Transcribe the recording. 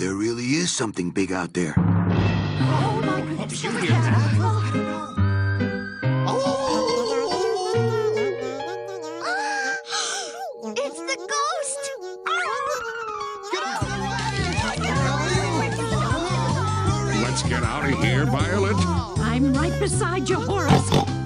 There really is something big out there. Did you hear that? It's the ghost! Let's get out of here, Violet. I'm right beside you, Horace.